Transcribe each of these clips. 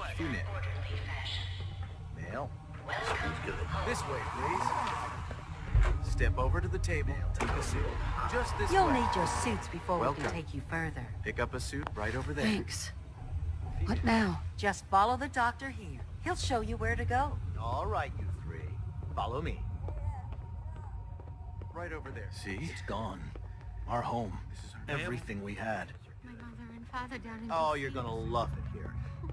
way. Female. Male. Welcome. This way, please. Step over to the table. Take a seat. Just this You'll way. need your suits before we Welcome. can take you further. Pick up a suit right over there. Thanks. What now? Just follow the doctor here. He'll show you where to go. All right, you three. Follow me. Right over there. See? It's gone. Our home. This is our Everything we had. My mother and father down in Oh, you're gonna love it here.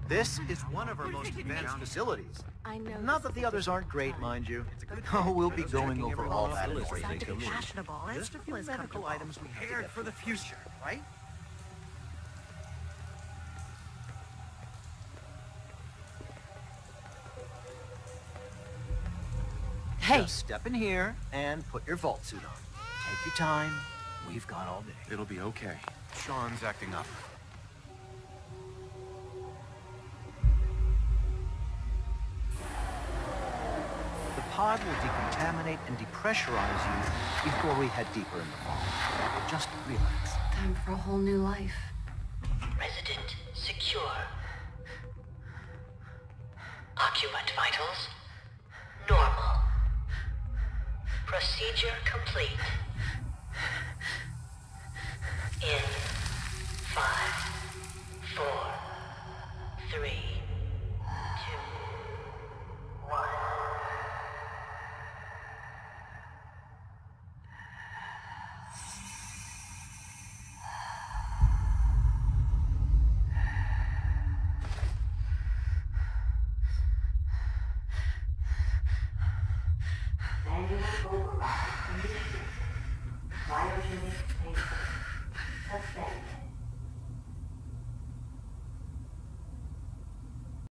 This is one of our most advanced facilities. I know. Not that the others aren't great, mind you. Oh, we'll be going over all that in orientation. fashionable. Just a few medical items we have Prepared for the future. Right? Hey, Just step in here and put your vault suit on. Take your time. We've got all day. It'll be okay. Shaun's acting up. Pod will decontaminate and depressurize you before we head deeper in the vault. Just relax. time for a whole new life. Resident secure. Occupant vitals normal. Procedure complete. In five, four, three, Manual override. Immediately. Violation paper. Suspend.